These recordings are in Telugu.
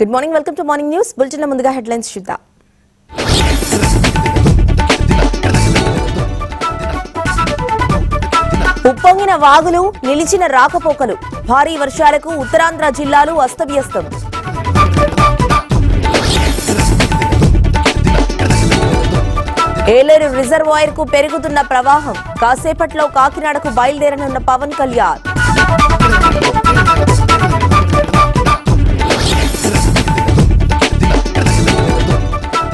Good morning welcome to morning news bulletin ముందుగా హెడ్లైన్స్ చూద్దాం. ఉప్పొంగిన వాగులు నిలిచిన రాకపోకలు. భారీ వర్షాలకు ఉత్తరాంధ్ర జిల్లాలు అస్తవ్యస్తం. ఏలేరు రిజర్వాయర్కు పెరుగుతున్న ప్రవాహం. కాసేపట్లో కాకినాడకు బయలుదేరనున్న పవన్ కళ్యాణ్.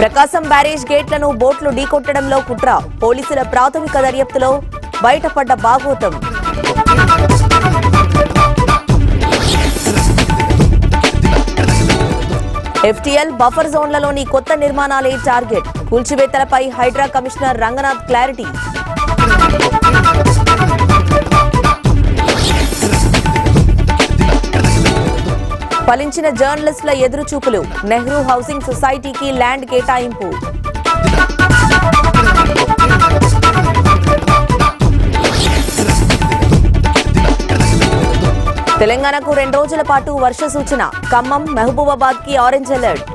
ప్రకాశం బ్యారేజ్ గేట్లను బోట్లు ఢీకొట్టడంలో కుట్ర. పోలీసుల ప్రాథమిక దర్యాప్తులో బయటపడ్డ బాగోతం ఎఫ్టీఎల్ బఫర్ జోన్లలోని కొత్త నిర్మాణాలే టార్గెట్. కూల్చివేతలపై హైడ్రా కమిషనర్ రంగనాథ్ క్లారిటీ. ఫలించిన జర్నలిస్టుల ఎదురుచూపులు. నెహ్రూ హౌసింగ్ సొసైటీకి ల్యాండ్ కేటాయింపు. తెలంగాణకు రెండు రోజుల పాటు వర్ష సూచన. ఖమ్మం మహబూబాబాద్కి ఆరెంజ్ అలర్ట్.